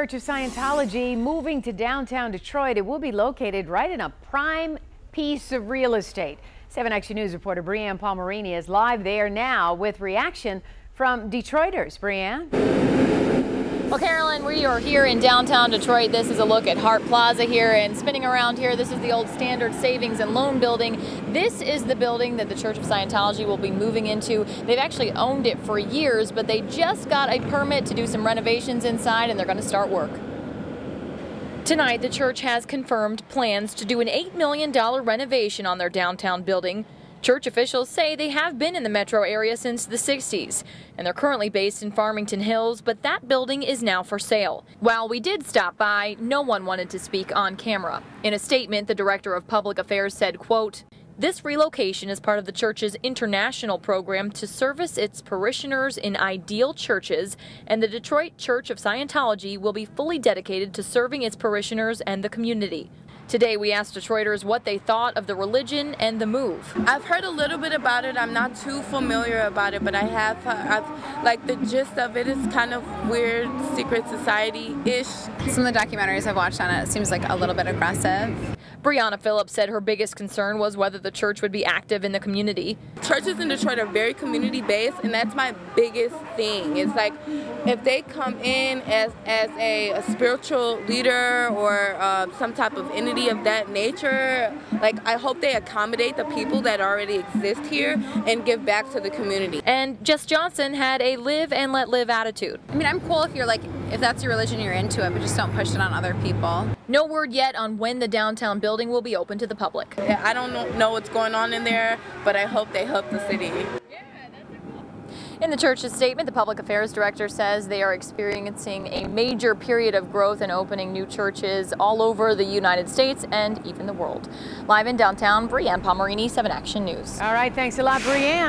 Church of Scientology moving to downtown Detroit. It will be located right in a prime piece of real estate. 7 Action News reporter Brianne Palmerini is live there now with reaction from Detroiters. Brianne? Well, Carolyn, we are here in downtown Detroit. This is a look at Hart Plaza here and spinning around here. This is the old Standard Savings and Loan Building. This is the building that the Church of Scientology will be moving into. They've actually owned it for years, but they just got a permit to do some renovations inside and they're going to start work. Tonight, the church has confirmed plans to do an $8 million renovation on their downtown building. Church officials say they have been in the metro area since the 60s, and they're currently based in Farmington Hills, but that building is now for sale. While we did stop by, no one wanted to speak on camera. In a statement, the director of public affairs said, quote, this relocation is part of the church's international program to service its parishioners in ideal churches, and the Detroit Church of Scientology will be fully dedicated to serving its parishioners and the community. Today, we asked Detroiters what they thought of the religion and the move. I've heard a little bit about it. I'm not too familiar about it, but I have, uh, I've, like, the gist of it is kind of weird, secret society-ish. Some of the documentaries I've watched on it seems like a little bit aggressive. Brianna Phillips said her biggest concern was whether the church would be active in the community. Churches in Detroit are very community based, and that's my biggest thing. It's like if they come in as, as a, a spiritual leader or uh, some type of entity of that nature, like I hope they accommodate the people that already exist here and give back to the community. And Jess Johnson had a live and let live attitude. I mean, I'm cool if you're like, if that's your religion, you're into it, but just don't push it on other people. No word yet on when the downtown building will be open to the public. I don't know what's going on in there, but I hope they help the city. In the church's statement, the public affairs director says they are experiencing a major period of growth and opening new churches all over the United States and even the world. Live in downtown, Brianne Palmerini, 7 Action News. All right, thanks a lot, Brianne.